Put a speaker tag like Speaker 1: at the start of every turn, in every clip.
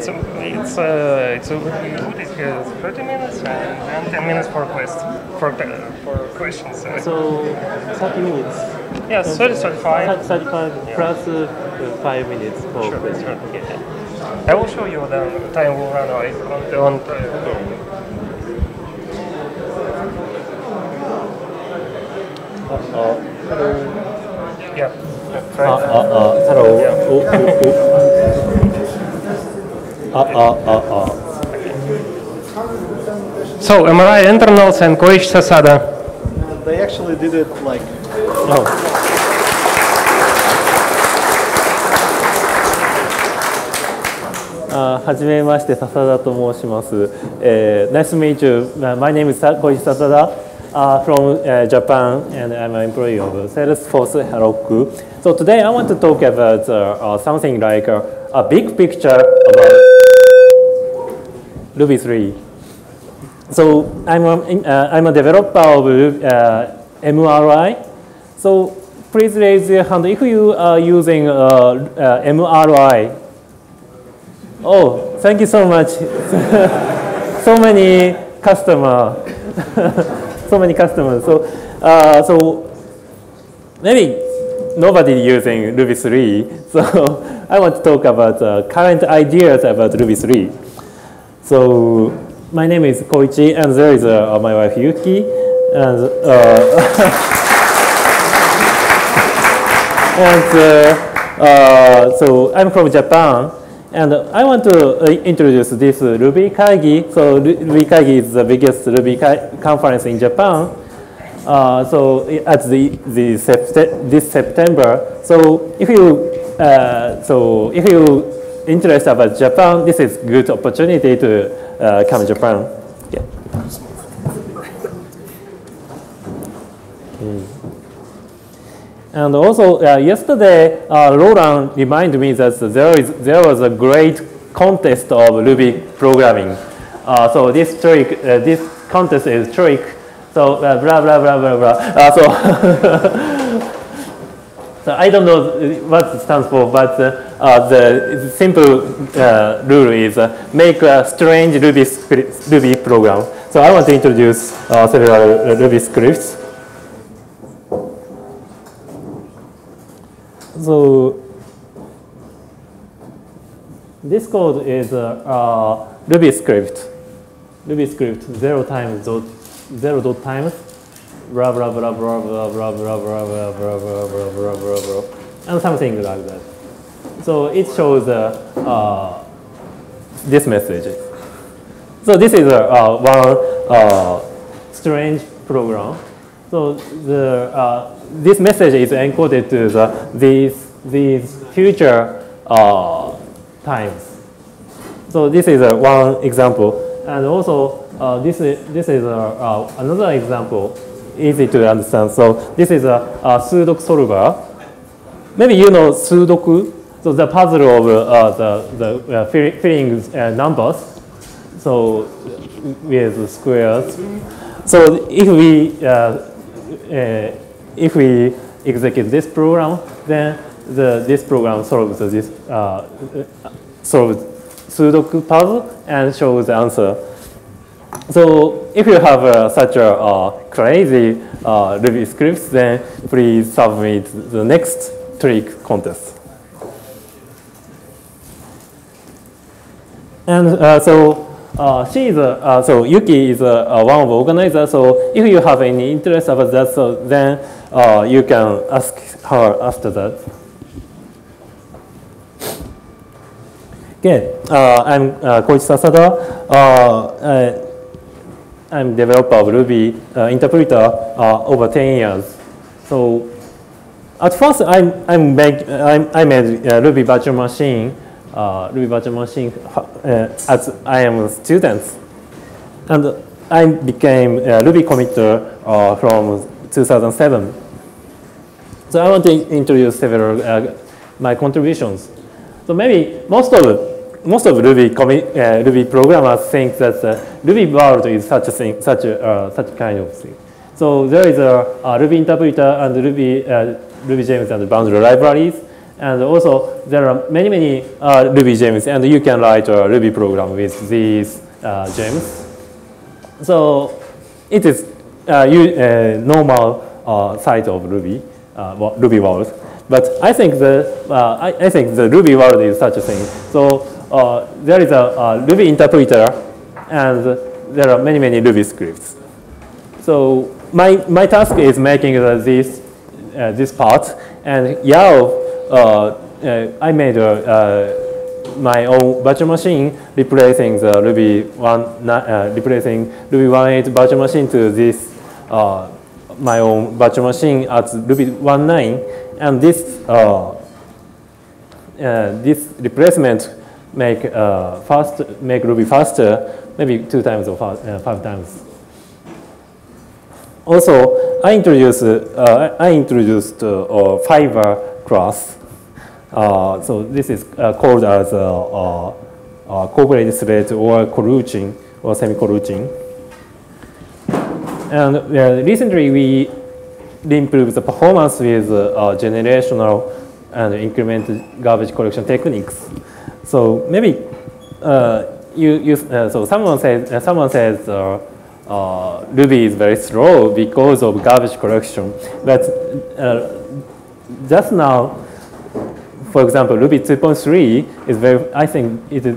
Speaker 1: So it's uh, it's over good. It has 30 minutes and then 10 minutes for quest for uh, for questions. So,
Speaker 2: So 30 minutes.
Speaker 1: yeah, 30, 35.
Speaker 2: 35 plus uh, 5 minutes for
Speaker 1: Sure,
Speaker 2: question.
Speaker 1: sure.
Speaker 2: Okay.
Speaker 1: I will show you the time will run out on the on the. Yeah. Try
Speaker 2: Uh,
Speaker 1: that.
Speaker 2: uh, uh, hello.
Speaker 1: Yeah. So MRI internals and Koichi Sasada.
Speaker 3: They actually did it like
Speaker 2: Oh. あはじめまして笹田と申します。えー nice to meet you. My name is Koichi Sasada uh, from uh, Japan and I'm an employee of Salesforce Heroku. So today I want to talk about uh, uh, something like uh, a big picture about Ruby 3. So I'm a, uh, I'm a developer of uh, MRI. So please raise your hand if you are using uh, uh, MRI. Oh, thank you so much. so many customer, so many customers. So, uh, so maybe nobody using Ruby 3. So I want to talk about uh, current ideas about Ruby 3. So my name is Koichi, and there is uh, my wife Yuki, and uh, and uh, uh, so I'm from Japan, and I want to introduce this Ruby Kaigi. So Ruby Kaigi is the biggest Ruby conference in Japan. Uh, so at the, the sept- this September. So if you uh, so if you interested about Japan, this is good opportunity to uh, come to Japan. Yeah. And also, uh, yesterday, uh, Roland reminded me that there, is, there was a great contest of Ruby programming. Uh, so this trick, uh, this contest is trick. So uh, blah blah blah blah blah. Uh, so, so I don't know what it stands for, but uh, the simple uh, rule is uh, make a strange Ruby script, Ruby program. So I want to introduce several Ruby scripts. So this code is a Ruby script. Ruby script zero times dot zero dot times blah blah blah blah blah blah blah blah blah blah blah blah blah blah blah and something like that. So it shows uh, uh, this message. So this is uh, one uh, strange program. So the uh, this message is encoded to the these these future uh, times. So this is uh, one example, and also uh, this is this is uh, uh, another example, easy to understand. So this is a, a Sudoku solver. Maybe you know Sudoku, so the puzzle of uh, the the uh, filling uh, numbers. So with squares. So if we uh, uh, if we execute this program, then the, this program solves this uh, solves Sudoku puzzle and shows the answer. So if you have uh, such a uh, crazy uh, Ruby scripts, then please submit the next trick contest. And uh, so uh, she is uh, so Yuki is one of the organizers. So if you have any interest about that, so then you can ask her after that. Okay, I'm Koichi Sasada. Uh, uh, I'm developer of Ruby uh, interpreter uh, over 10 years. So at first, I'm, I'm make, I'm, I made uh, Ruby virtual machine, uh, Ruby virtual machine uh, as I am a student. And I became a Ruby committer uh, from 2007. So I want to introduce several uh, my contributions. So maybe most of most of Ruby uh, Ruby programmers think that uh, Ruby world is such a thing, such a uh, such kind of thing. So there is a, a Ruby interpreter and Ruby uh, Ruby Gems and boundary libraries, And also, there are many, many uh, Ruby gems, and you can write a Ruby program with these uh, gems. So it is uh, you, uh, normal uh, side of Ruby, uh, Ruby world. But I think the uh, I, I think the Ruby world is such a thing. So uh, there is a, a Ruby interpreter, and there are many many Ruby scripts. So my my task is making this uh, this part, and YARV, uh, uh, I made uh, my own virtual machine replacing the Ruby one uh, replacing Ruby 1.8 virtual machine to this uh, my own virtual machine at Ruby 1.9, and this uh, uh, this replacement make uh, fast make Ruby faster, maybe two times or five, uh, five times. Also, I introduced uh, I introduced uh, class. Uh, so this is uh, called as a, a cooperative thread or coroutine or semi-coroutine. And uh, recently we improved the performance with uh, uh, generational and incremental garbage collection techniques. So maybe uh, you, you uh, so someone says uh, someone says uh, Ruby is very slow because of garbage collection, but just now, for example, Ruby 2.3 is very. I think it is,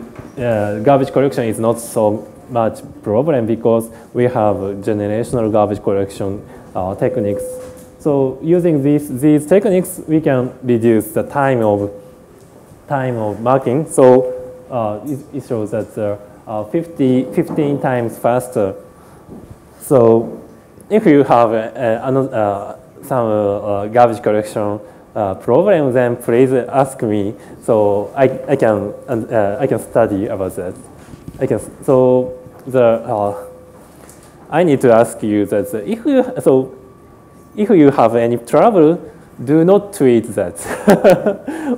Speaker 2: garbage collection is not so much problem because we have generational garbage collection techniques. So using these these techniques, we can reduce the time of time of marking. So uh, it, it shows that uh, uh, 50, 15 times faster. So if you have uh, another, some garbage collection uh, problem, then please ask me. So I, I can uh, I can study about that. I can so the uh, I need to ask you that if you so if you have any trouble, do not tweet that.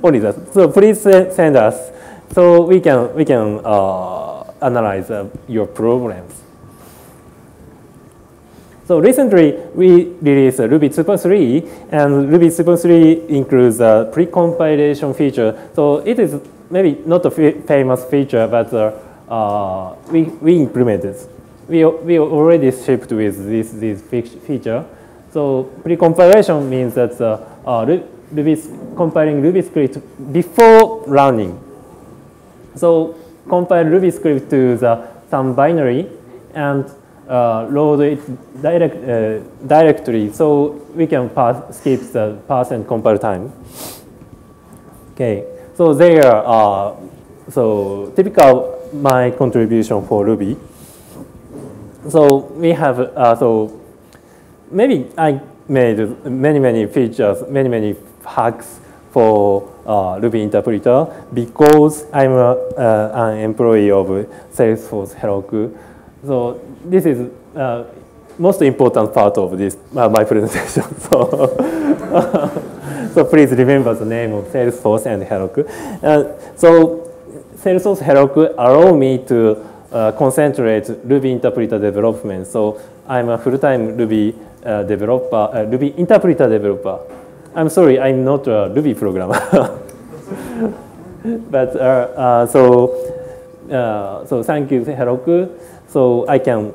Speaker 2: Only that. So please send us so we can we can uh, analyze uh, your problems. So recently we released Ruby 2.3 and Ruby 2.3 includes a pre-compilation feature. So it is maybe not a famous feature, but uh, uh, we, we implemented. We, we already shipped with this, this fe- feature. So pre-compilation means that uh, uh, Ruby compiling Ruby script before running. So compile Ruby script to the some binary and uh, load it direct, uh, directly so we can pass, skip the pass and compile time. Okay, so there are, so typical my contribution for Ruby. So we have, uh, so maybe I made many, many features, many, many hacks for uh, Ruby interpreter because I'm a, uh, an employee of Salesforce Heroku. So this is uh, most important part of this uh, my presentation. So, so please remember the name of Salesforce and Heroku. Uh, so Salesforce Heroku allow me to uh, concentrate Ruby interpreter development. So I'm a full-time Ruby uh, developer, uh, Ruby interpreter developer. I'm sorry, I'm not a Ruby programmer. but uh, uh, so uh, so thank you Heroku. So I can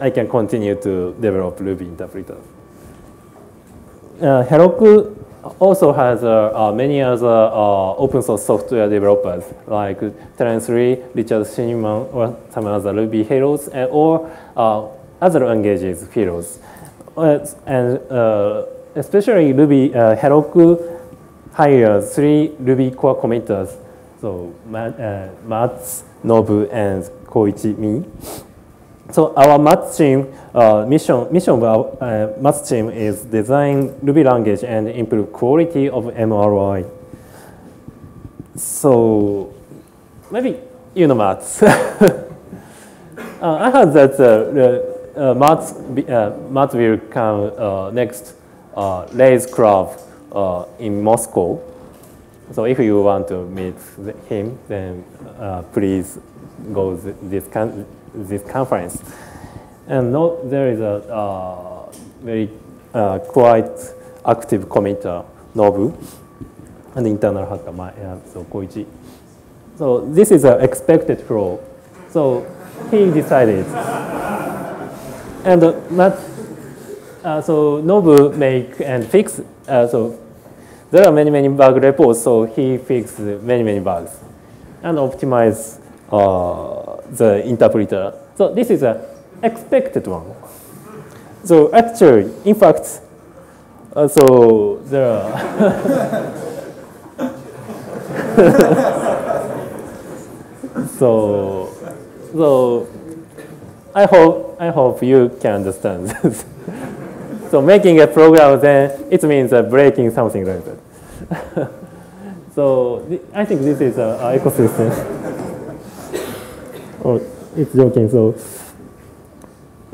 Speaker 2: I can continue to develop Ruby interpreter. Uh, Heroku also has many other open source software developers like Terence Lee, Richard Schneeman, or some other Ruby heroes, or other languages heroes. Uh, and uh, especially Ruby uh, Heroku hires three Ruby core committers. So Matz, Nobu, and Koichi me. So our Matz team uh, mission mission of our uh, Matz team is design Ruby language and improve quality of MRI. So maybe you know Matz. uh, I heard that uh, uh, Matz uh, will come uh, next uh, RailsClub uh, in Moscow. So if you want to meet him, then uh, please go th- this con- this conference. And no, there is a uh, very quite active committer, Nobu. and internal hacker, so Koichi. So this is an expected flow. So he decided. And uh, uh, so Nobu make and fix, uh, so there are many, many bug reports, so he fixed many, many bugs and optimize the interpreter. So this is a expected one. So actually, in fact, uh, so there are so so I hope I hope you can understand this. so making a program then it means uh, breaking something like that. so I think this is an ecosystem. oh, it's joking. So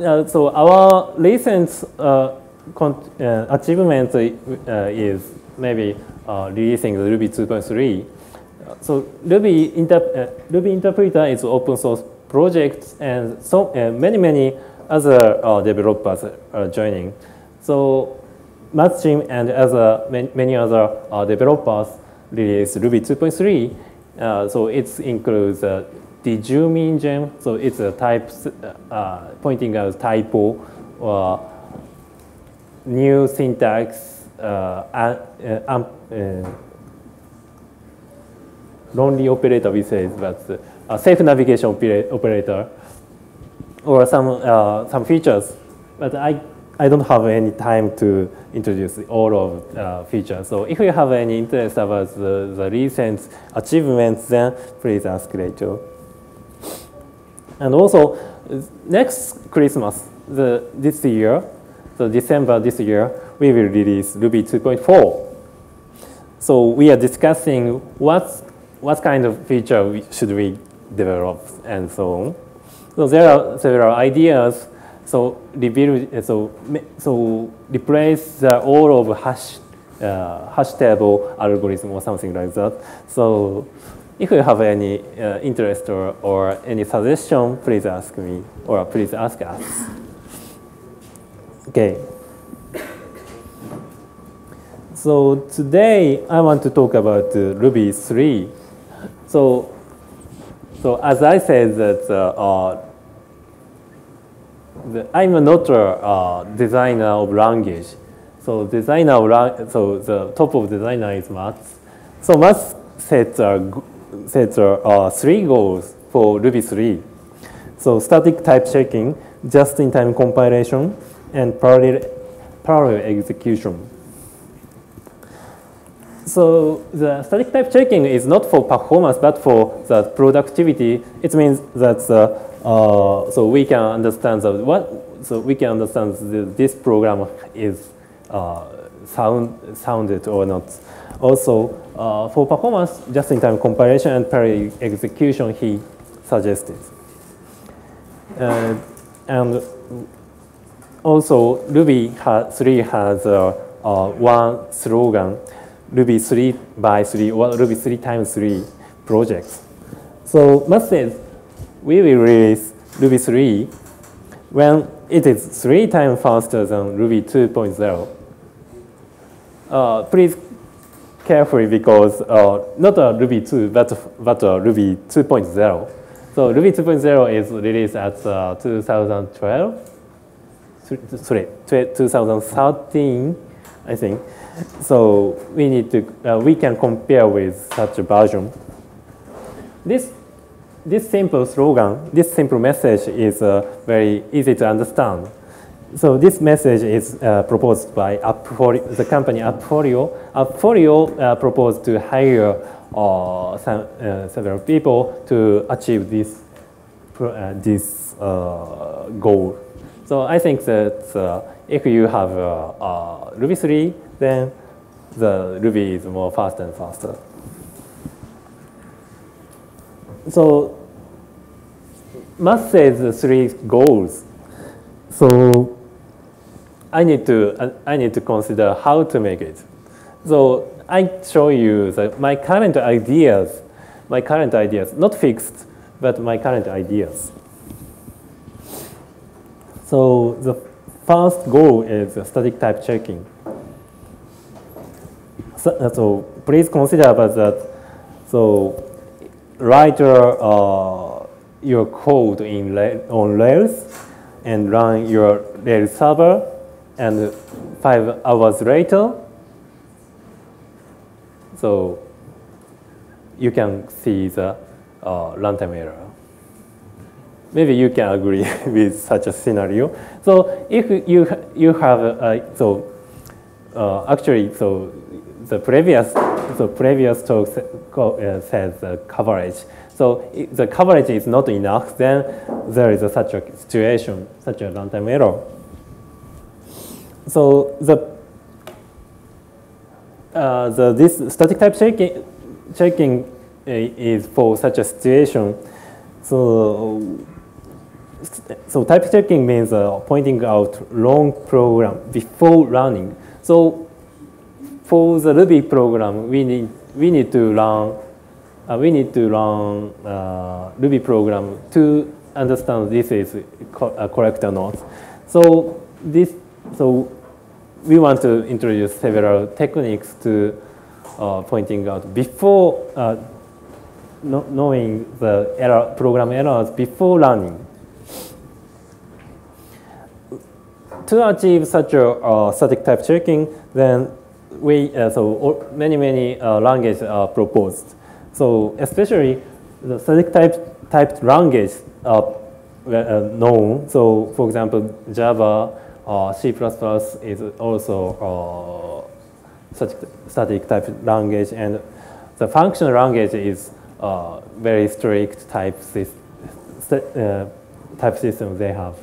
Speaker 2: uh, so our recent uh, uh achievement uh, is maybe uh, releasing the Ruby 2.3 so Ruby, inter, uh, Ruby interpreter is open source project and so many, many other uh, developers are joining. So Matz team and other, many other uh, developers release Ruby 2.3. Uh, so it includes uh, Zoom gem, so it's a type uh, pointing out typo or new syntax, uh, uh, lonely operator we say but a safe navigation operator or some uh, some features. But I I don't have any time to introduce all of uh, features. So if you have any interest about the, the recent achievements, then please ask Rachel. And also, next Christmas, the, this year, so December this year, we will release Ruby 2.4. So we are discussing what's what kind of feature should we develop and so on. So there are several ideas. So rebuild, so so replace the all of hash uh, hash table algorithm or something like that. So if you have any uh, interest or, or any suggestion, please ask me or please ask us. Okay. So today I want to talk about uh, Ruby 3. So, so as I said that uh, uh, the, I'm not a uh, designer of language. So designer of so the top of designer is Matz. So Matz sets are sets uh, three goals for Ruby 3. So static type checking, just-in-time compilation, and parallel, parallel execution. So the static type checking is not for performance, but for the productivity. It means that uh, uh, so we can understand what so we can understand this program is uh, sound sounded or not. Also uh, for performance, just-in-time compilation and parallel execution, he suggested. and also Ruby 3 has uh, uh, one slogan Ruby 3 by 3 or Ruby 3 times 3 projects. So Matt says we will release Ruby 3 when it is three times faster than Ruby 2.0. Uh, please carefully because uh, not a Ruby 2, but, but a Ruby 2.0. So Ruby 2.0 is released at uh, 2012, sorry, 2013, I think. So we need to, uh, we can compare with such a version. This, this simple slogan, this simple message is uh, very easy to understand. So this message is uh, proposed by AppFolio, the company AppFolio. AppFolio uh, proposed to hire uh, some, uh, several people to achieve this, this goal. So I think that if you have Ruby 3 then the Ruby is more faster and faster. So Matt says three goals. So I need to I need to consider how to make it. So I show you that my current ideas, my current ideas, not fixed, but my current ideas. So the first goal is static type checking. So, uh, so please consider that. So write your, uh, your code in on Rails and run your Rails server and five hours later, so you can see the uh, runtime error. Maybe you can agree with such a scenario. So if you you have uh, so uh, actually so the previous the previous talk uh, says the coverage. So if the coverage is not enough, then there is a, such a situation, such a runtime error. So the uh, the this static type checking checking uh, is for such a situation. So so type checking means uh, pointing out long program before running. So for the Ruby program, we need we need to run uh, we need to run uh, Ruby program to understand this is co uh, correct or not. So this so we want to introduce several techniques to uh, pointing out before uh, no, knowing the error program errors before running. To achieve such a uh, static type checking, then we, uh, so many, many uh, languages are proposed. So especially the static type, typed language are known. So for example, Java, uh, C++ is also uh, such static type language and the functional language is uh, very strict type, uh, type system they have.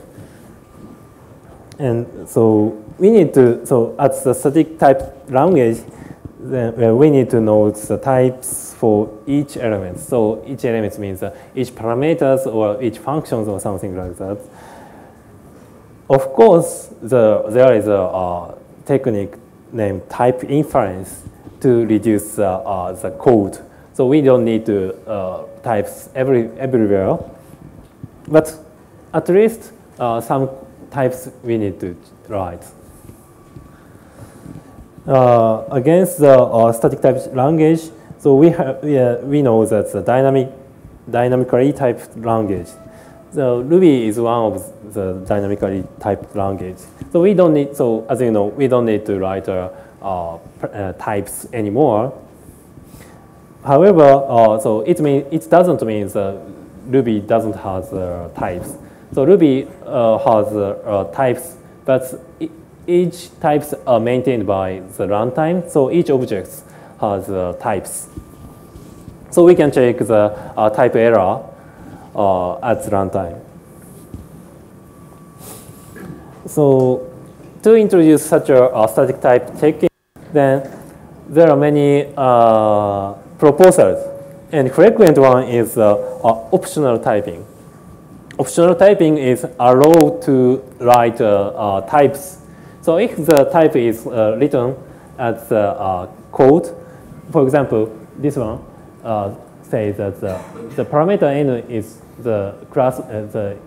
Speaker 2: And so we need to, so at the static type language, then we need to know the types for each element. So each element means uh, each parameters or each functions or something like that. Of course, the, there is a technique named type inference to reduce uh, uh, the code. So we don't need to uh, types every, everywhere. But at least uh, some types we need to write. Uh, against the uh, static type language, so we, have, yeah, we know that the dynamic, dynamically typed language. So Ruby is one of the dynamically typed language. So we don't need, so as you know, we don't need to write uh, uh types anymore. However, uh, so it mean it doesn't mean that Ruby doesn't have uh, types. So Ruby uh, has uh, types, but each types are maintained by the runtime. So each object has uh, types. So we can check the uh, type error uh, at runtime. So to introduce such a, static type checking, then there are many uh, proposals. And frequent one is uh, optional typing optional typing is allowed to write uh, uh, types. So if the type is uh, written as the code, for example, this one says that the, the parameter n is the class the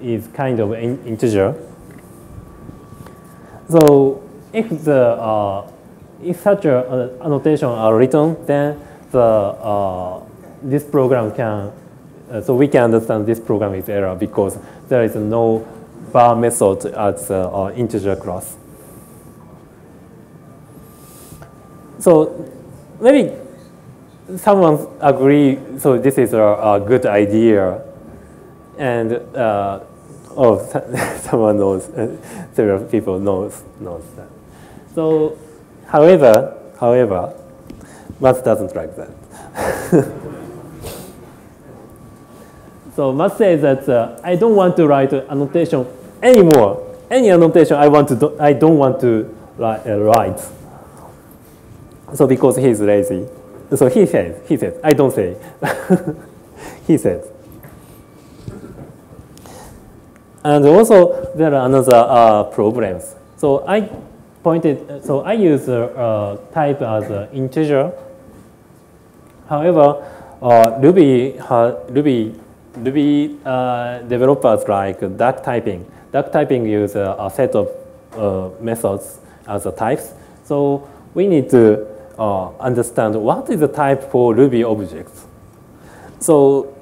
Speaker 2: is kind of in integer. So if the uh, if such a uh, annotation are written, then the uh, this program can uh, so we can understand this program is error because there is no var method as uh, integer class. So maybe someone agree, so this is a, a good idea. And uh, oh, someone knows, several people knows, knows that. So however, however, Matz doesn't like that. So must say that uh, I don't want to write annotation anymore. Any annotation I want to do, I don't want to write, uh, write. So because he's lazy. So he says, he says, I don't say. he says. And also there are another uh, problems. So I pointed, so I use uh, type as an integer. However, uh, Ruby, Ruby Ruby uh, developers like duck typing. Duck typing use a, a set of uh, methods as a types. So we need to uh, understand what is the type for Ruby objects. So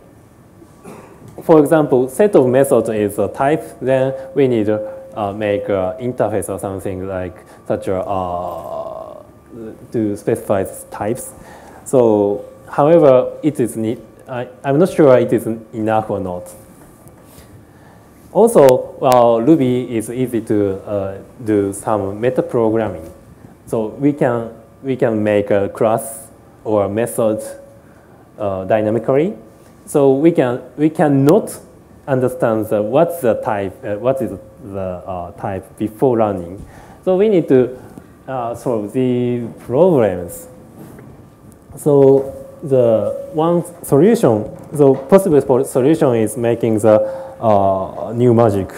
Speaker 2: for example, set of methods is a type, then we need to uh, make an interface or something like such a, uh, to specify types. So, however, it is I, I'm not sure it is enough or not. Also, well, Ruby is easy to uh, do some meta programming. So we can, we can make a class or method uh, dynamically so we can we cannot understand the, what's the type, uh, what is the uh, type before running. So we need to uh, solve the problems. So the one solution, the possible solution is making the uh, new magic.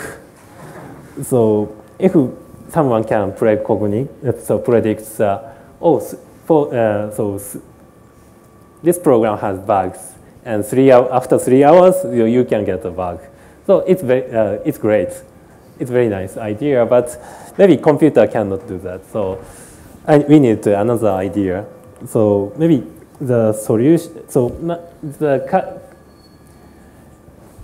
Speaker 2: So if someone can predict, so predict, oh, for, uh, so this program has bugs and three after three hours, you, you can get a bug. So it's, very, uh, it's great. It's very nice idea, but maybe computer cannot do that. So we need another idea. So maybe the solution, so the,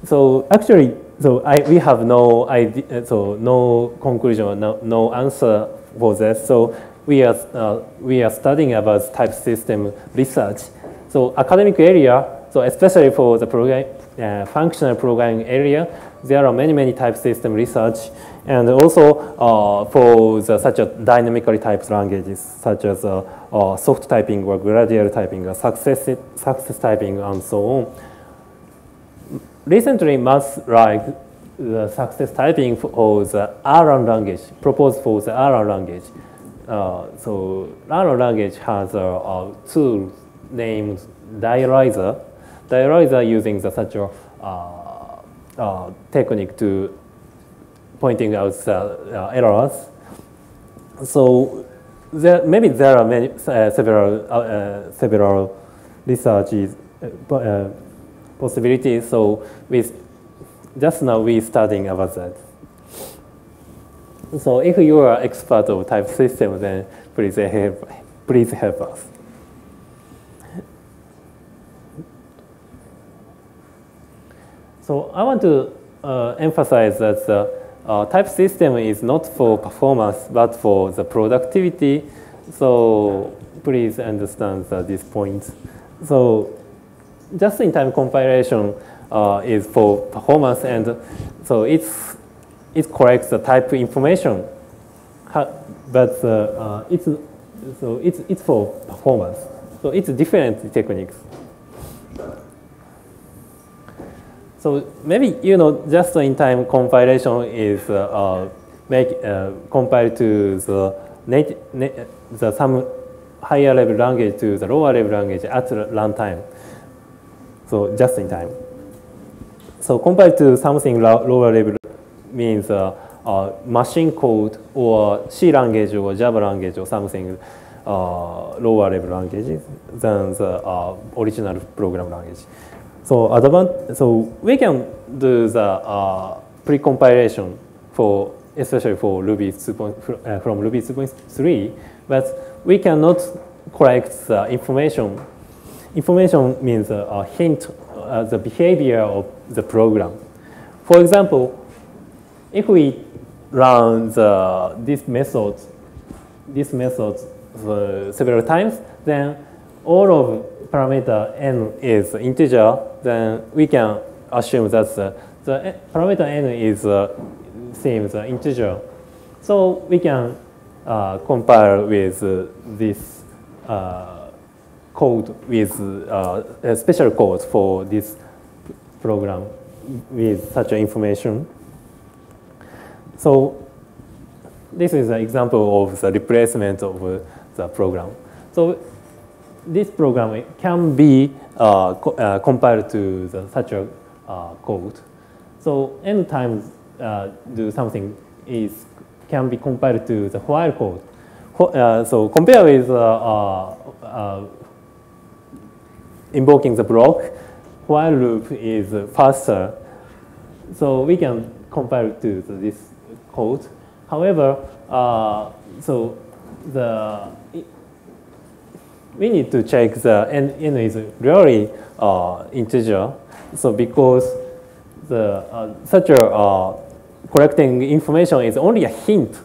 Speaker 2: so actually, so I, we have no idea, so no conclusion, no, no answer for this. So we are, uh, we are studying about type system research. So academic area, so especially for the program, uh, functional programming area, there are many, many type system research. And also uh, for the, such a dynamically typed languages, such as uh, uh soft typing or gradual typing, or success, success typing, and so on. Recently, Matz like the success typing for the Erlang language, proposed for the Erlang language. Uh, so Erlang language has a, a tool named Dialyzer dialyzer using the such a uh, uh, technique to pointing out the uh, errors. So there, maybe there are many, several, several researches possibilities. So we just now we studying about that. So if you are expert of type system, then please help, please help us. So I want to uh, emphasize that the uh, type system is not for performance, but for the productivity. So please understand uh, this point. So just-in-time compilation uh, is for performance, and so it's it corrects the type information, but uh, uh, it's so it's it's for performance. So it's different techniques. So maybe, you know, just-in-time compilation is uh, uh, make uh, compile to the, native, the some higher level language to the lower level language at runtime. So just in time. So compile to something lower level means uh, uh, machine code or C language or Java language or something uh, lower level language than the original program language. So advan so we can do the uh, pre-compilation for especially for Ruby 2. Uh, from Ruby 2.3, but we cannot collect the information. Information means a hint, uh, the behavior of the program. For example, if we run the, this method, this method uh, several times, then all of parameter n is integer, then we can assume that the, the parameter n is uh, seems uh, integer. So we can uh, compile with uh, this code with uh, a special code for this program with such information. So this is an example of the replacement of the program. So this program can be uh, co uh, compiled to the, such a uh, code. So n times uh, do something is can be compiled to the while code. Uh, so compare with uh, invoking the block, while loop is faster. So we can compile to this code. However, so the we need to check the n, n is really uh, integer. So because the uh, such a uh, collecting information is only a hint,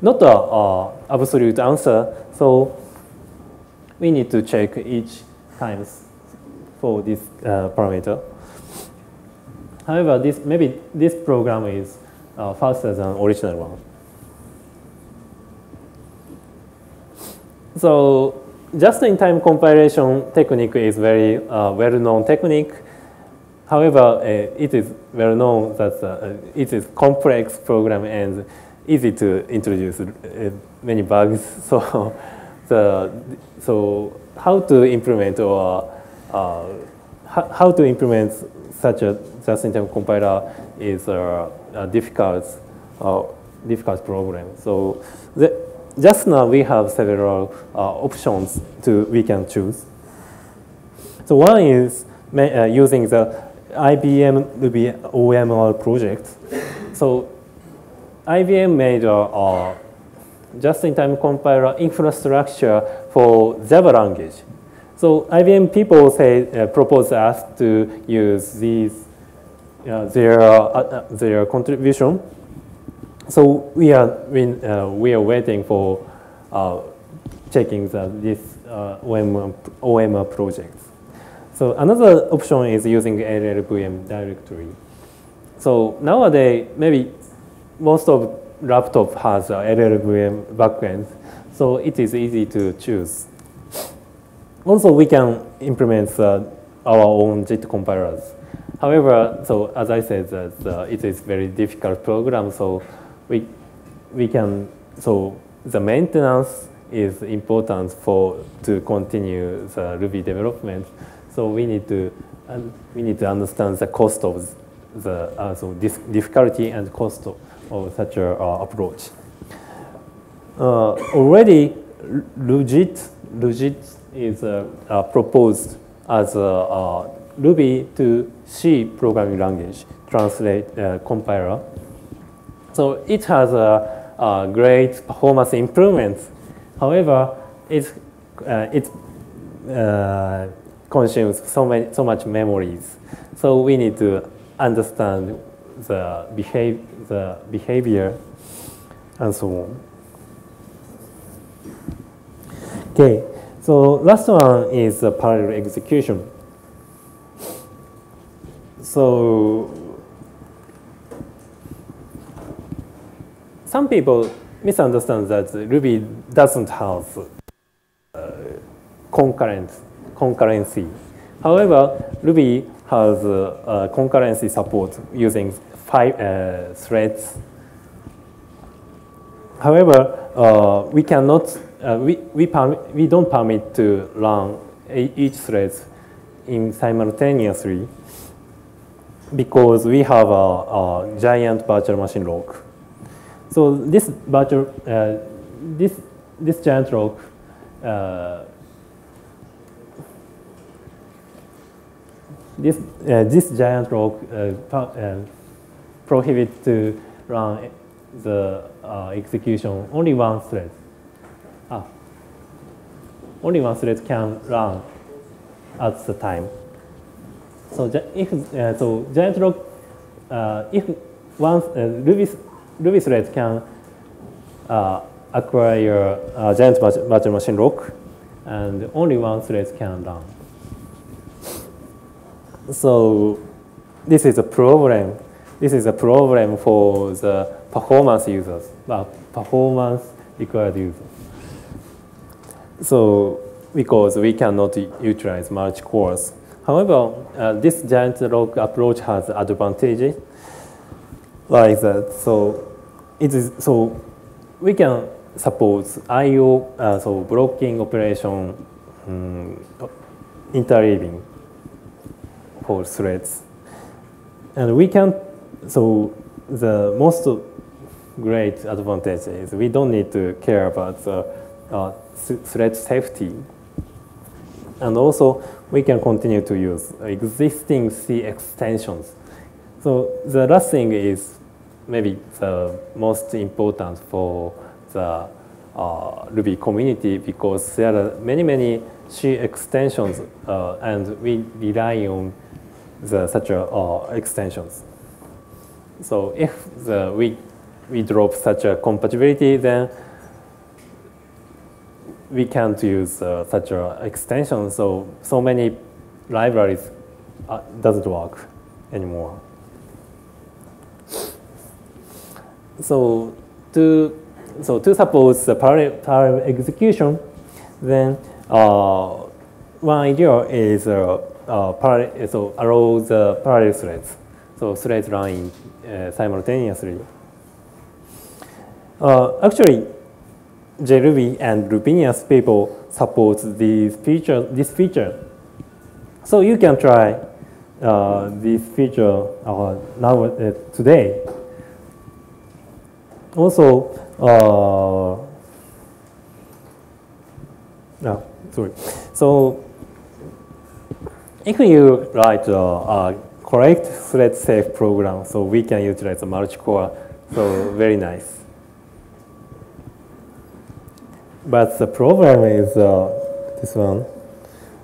Speaker 2: not a uh, absolute answer. So we need to check each times for this uh, parameter. However, this maybe this program is uh, faster than original one. So just-in-time compilation technique is very uh, well-known technique. However, uh, it is well known that uh, it is complex program and easy to introduce uh, many bugs. So, the, so how to implement or uh, how to implement such a just-in-time compiler is a, a difficult, uh, difficult problem. So the, just now we have several uh, options to we can choose. So one is uh, using the IBM Ruby OMR project. So IBM made a just-in-time compiler infrastructure for Java language. So IBM people say uh, propose us to use these uh, their uh, their contribution so we are we, we are waiting for checking the, this OM projects. So another option is using LLVM directory. So nowadays, maybe most of laptop has a LLVM backend, so it is easy to choose. Also, we can implement uh, our own JIT compilers. However, so as I said, that uh, it is very difficult program, so we, we can, so the maintenance is important for to continue the Ruby development. So we need to um, we need to understand the cost of the uh, so difficulty and cost of, such a uh, approach. Uh, already, Logit Logit is uh, uh, proposed as a Ruby to C programming language translate uh, compiler so it has a, a great performance improvements. However, it, uh, it uh, consumes so, many, so much memories. So we need to understand the, behave, the behavior and so on. Okay, so last one is parallel execution. So some people misunderstand that Ruby doesn't have uh, concurrent, concurrency. However, Ruby has uh, concurrency support using five uh, threads. However, uh, we cannot, uh, we, we, we don't permit to run each thread in simultaneously because we have a, a giant virtual machine lock. So this virtual, uh, this this giant rock uh, this uh, this giant rock uh, uh, prohibits to run the uh, execution only one thread. Only one thread can run at the time. So if so, giant rock if one uh, Ruby Ruby thread can uh, acquire a giant virtual machine lock, and only one thread can run. So this is a problem. This is a problem for the performance users, uh, performance required users. So because we cannot utilize multi cores. However, uh, this giant lock approach has advantages like that. So it is so we can suppose I/O uh, so blocking operation um, interleaving for threads, and we can so the most great advantage is we don't need to care about the uh, thread safety, and also we can continue to use existing C extensions. So the last thing is maybe the most important for the uh, Ruby community because there are many, many C extensions, uh, and we rely on the such a, uh, extensions. So if the, we, we drop such a compatibility, then we can't use uh, such a extension. So so many libraries uh, doesn't work anymore. So to so to support the parallel, execution, then uh, one idea is uh, uh, parallel, so allow the parallel threads. So threads running uh, simultaneously. Actually, JRuby and Rubinius people support these feature, this feature. So you can try uh, this feature uh, now uh, today. Also, uh, no, sorry. So if you write a, a correct thread safe program, so we can utilize the multi-core. So very nice. But the problem is uh, this one.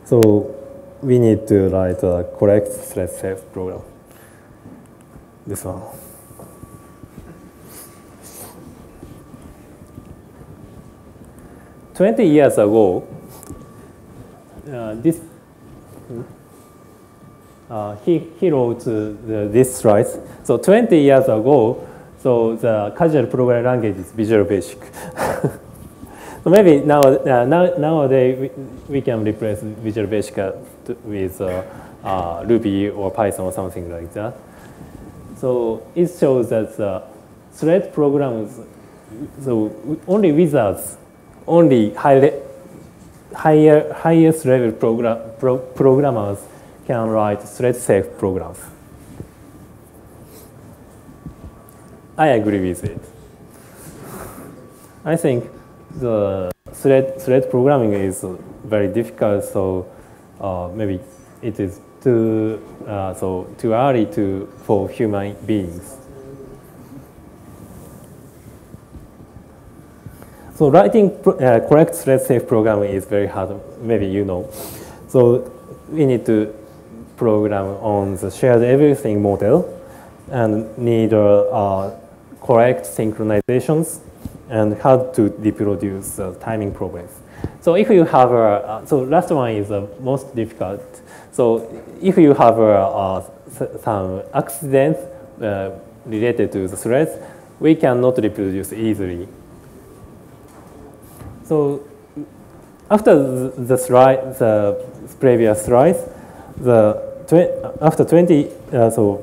Speaker 2: So we need to write a correct thread safe program. This one. Twenty years ago, uh, this uh, he, he wrote the, this slides. So 20 years ago, so the casual programming language is Visual Basic. so maybe now, uh, now nowadays we, we can replace Visual Basic with uh, uh, Ruby or Python or something like that. So it shows that the thread programs, so only wizards, only high, higher, highest level program, pro, programmers can write thread-safe programs. I agree with it. I think the thread, thread programming is very difficult, so uh, maybe it is too, uh, so too early to, for human beings. So writing uh, correct thread-safe programming is very hard, maybe you know. So we need to program on the shared everything model and need uh, uh, correct synchronizations and how to reproduce uh, timing problems. So if you have a, uh, so last one is the most difficult. So if you have a, some accidents uh, related to the threads, we cannot reproduce easily. So after the, the slide, the previous slides, the after 20, uh, so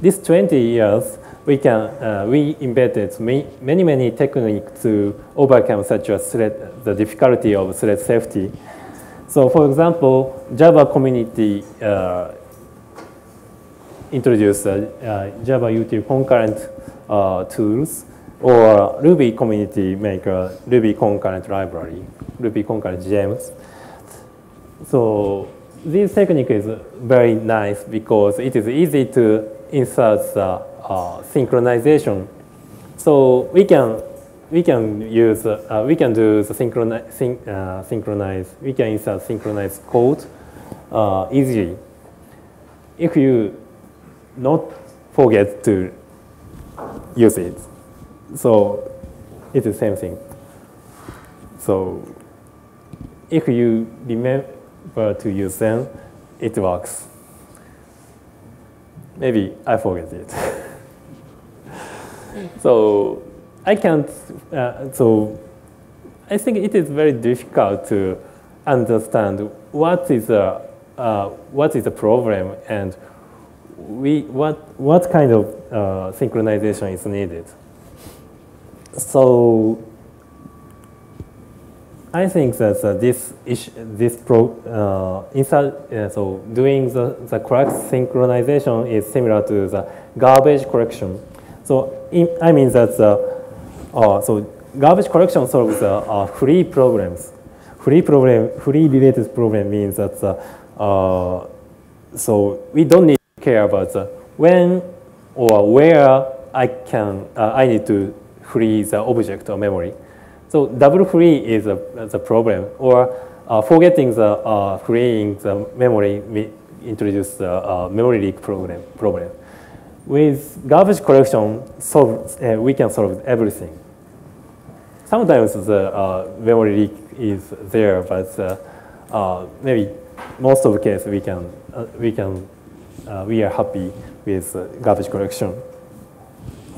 Speaker 2: this 20 years, we can uh, we embedded many many techniques to overcome such as threat, the difficulty of thread safety. So, for example, Java community uh, introduced uh, Java util concurrent uh, tools, or Ruby community make a Ruby concurrent library, Ruby concurrent gems. So this technique is very nice because it is easy to insert the uh, synchronization. So we can we can use uh, we can do the synchronize, syn uh, synchronize we can insert synchronized code uh, easily. If you not forget to use it, so it's the same thing. So if you remember to use them, it works. Maybe I forget it. so I can't, uh, so I think it is very difficult to understand what is the, uh, what is the problem and we, what, what kind of uh, synchronization is needed. So I think that uh, this ish, this pro uh, inside, uh, so doing the, the correct synchronization is similar to the garbage collection. So in, I mean that uh, so garbage collection solves uh, free problems. Free problem, free related problem means that uh, so we don't need to care about when or where I can I need to free the object or memory. So double free is a, a problem. Or uh, forgetting the uh, freeing the memory, introduce the uh, memory leak problem. problem. With garbage collection, solve, uh, we can solve everything. Sometimes the uh, memory leak is there, but uh, uh, maybe most of the case we can uh, we can we are happy with garbage collection.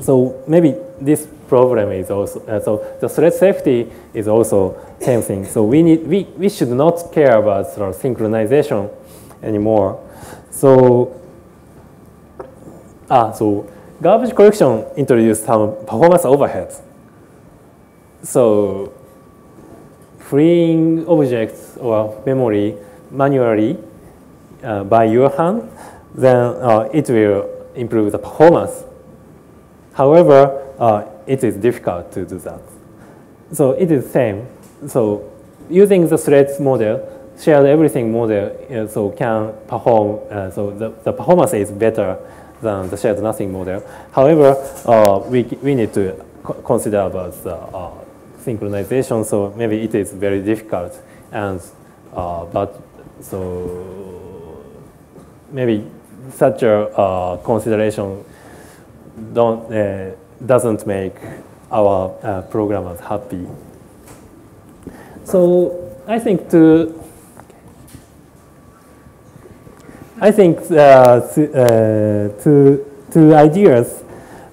Speaker 2: So maybe this problem is also uh, so the thread safety is also same thing. So we need we, we should not care about sort of synchronization anymore. So ah so garbage collection introduced some performance overheads. So freeing objects or memory manually uh, by your hand, then uh, it will improve the performance. However, uh, it is difficult to do that. So it is same. So using the threads model, shared everything model, uh, so can perform, uh, so the, the performance is better than the shared nothing model. However, uh, we, we need to consider about the uh, synchronization, so maybe it is very difficult. And, uh, but so maybe such a uh, consideration don't, uh, doesn't make our uh, programmers happy. So I think to I think uh, to, uh, two, two ideas.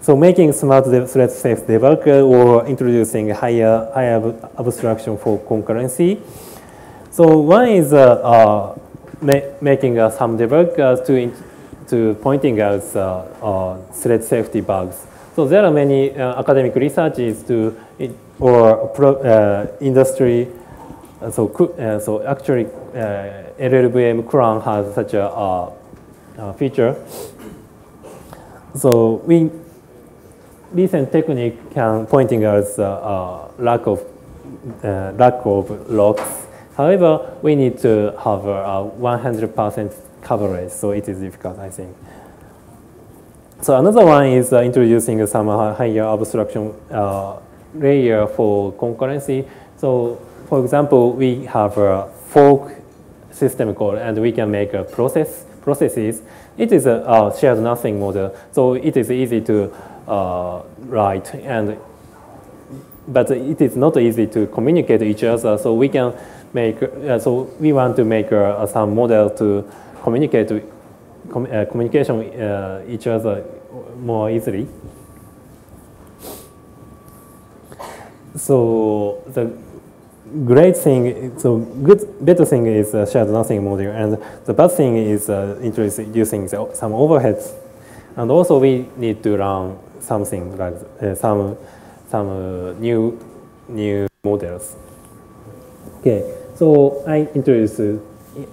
Speaker 2: So making smart thread safe debugger or introducing higher, higher abstraction for concurrency. So one is uh, uh, ma making uh, some debuggers to, to pointing out uh, thread safety bugs. So there are many academic researches to, or pro, industry so, uh, so actually, uh, LLVM clang has such a uh, feature. So we recent technique can pointing out lack of lack of locks. However, we need to have a 100% coverage, so it is difficult, I think. So another one is uh, introducing some higher abstraction uh, layer for concurrency. So for example, we have a fork system call and we can make a process processes. It is a, a shared nothing model, so it is easy to uh, write and but it is not easy to communicate each other. So we can make uh, so we want to make uh, some model to communicate com uh, communication uh, each other more easily. So the great thing, so good, better thing is uh, shared nothing model, and the bad thing is uh, introducing some overheads, and also we need to run something like uh, some some uh, new new models. Okay, so I introduced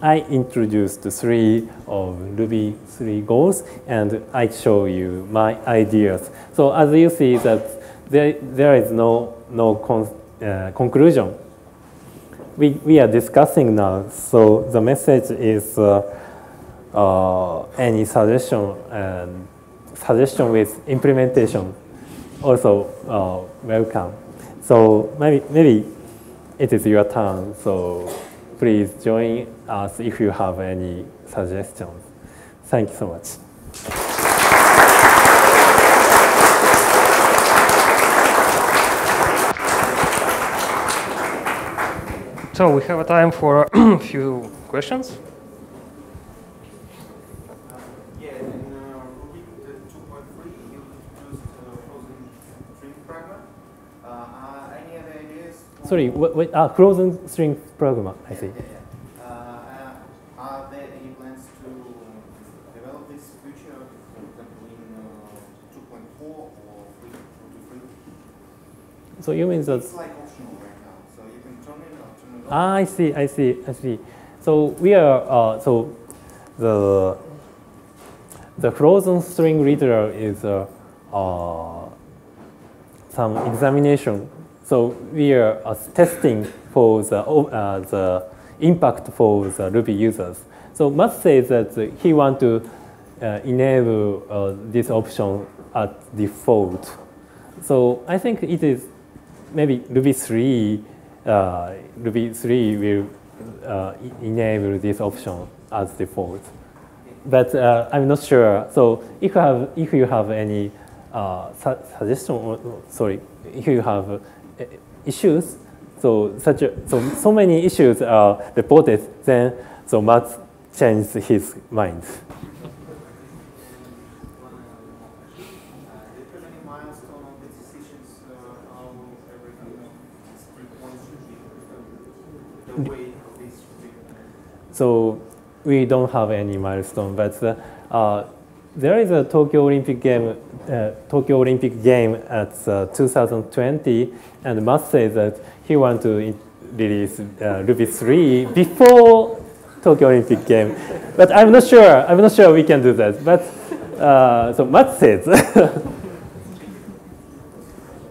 Speaker 2: I introduced three of Ruby three goals, and I show you my ideas. So as you see that there there is no no con uh, conclusion we, we are discussing now. So the message is uh, uh, any suggestion and suggestion with implementation also uh, welcome. So maybe, maybe it is your turn. So please join us if you have any suggestions. Thank you so much.
Speaker 1: So we have a time for a few questions.
Speaker 2: Sorry, what, what, ah, frozen string pragma, I see.
Speaker 4: Yeah, yeah. Uh, are there any plans to develop this feature, for example, in uh, 2.4 or 3.3?
Speaker 2: So you mean that? I see, I see, I see. So we are, uh, so the, the frozen string literal is uh, uh, some examination. So we are uh, testing for the, uh, the impact for the Ruby users. So Matz says that he want to uh, enable this option at default. So I think it is maybe Ruby 3 uh, Ruby 3 will uh, enable this option as default. But uh, I'm not sure. So if you have if you have any uh, su- suggestion, or- sorry, if you have uh, issues, so such a, so so many issues are reported, then so Matz changed his mind.
Speaker 4: Uh, do you have any milestone on the decisions uh, how everything is points should be the way of this should be?
Speaker 2: So we don't have any milestone, but uh, there is a Tokyo Olympic game, uh, Tokyo Olympic game at uh, 2020, and Matz say that he want to release uh, Ruby 3 before Tokyo Olympic game. But I'm not sure. I'm not sure we can do that. But uh, so Matz says.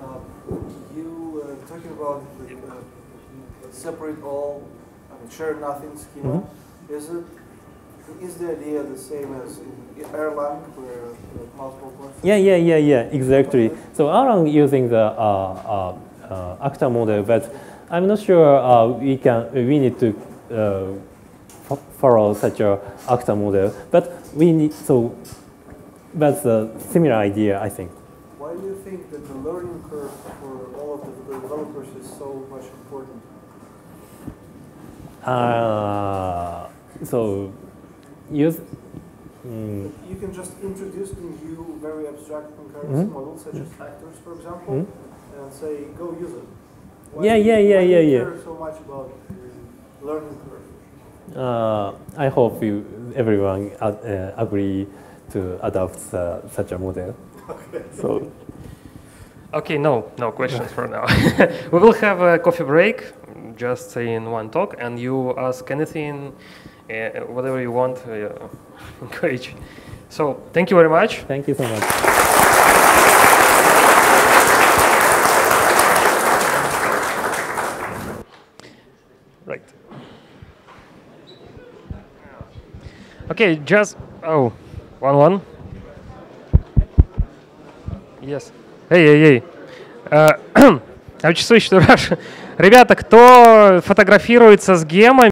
Speaker 3: Uh, you talking about separate all, I mean, share nothing schema. Is it is the idea the same as in Erlang where multiple clusters?
Speaker 2: Yeah, yeah, yeah, yeah, exactly. So Erlang using the uh, uh, uh, actor model, but I'm not sure uh, we can we need to uh, follow such a actor model. But we need so that's a similar idea, I think.
Speaker 3: Why do you think that the learning curve for all of the, the developers is so much important?
Speaker 2: Uh, so use. Mm,
Speaker 3: You can just introduce the new very abstract concurrency
Speaker 2: Mhm.
Speaker 3: models such as actors, for example,
Speaker 2: Mhm.
Speaker 3: and say go use it.
Speaker 2: Yeah,
Speaker 3: do you-
Speaker 2: yeah, yeah,
Speaker 3: why
Speaker 2: yeah,
Speaker 3: you
Speaker 2: yeah.
Speaker 3: care so much about the learning curve?
Speaker 2: uh, I hope you, everyone uh, uh, agree to adopt uh, such a model. Okay. So.
Speaker 1: Okay, no, no questions for now. we will have a coffee break, just in one talk, and you ask anything, whatever you want. Uh, encourage. So thank you very much.
Speaker 2: Thank you so much.
Speaker 1: Right. Okay, just oh, one one. Yes. Эй, эй, эй. А, to Russian. Ребята, кто фотографируется с гемами,